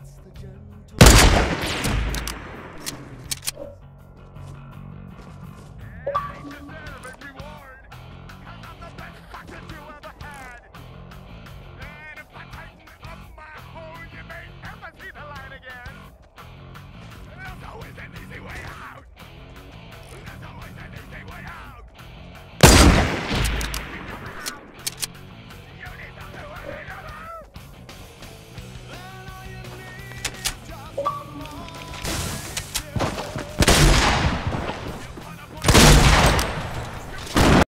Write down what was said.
It's the gentle.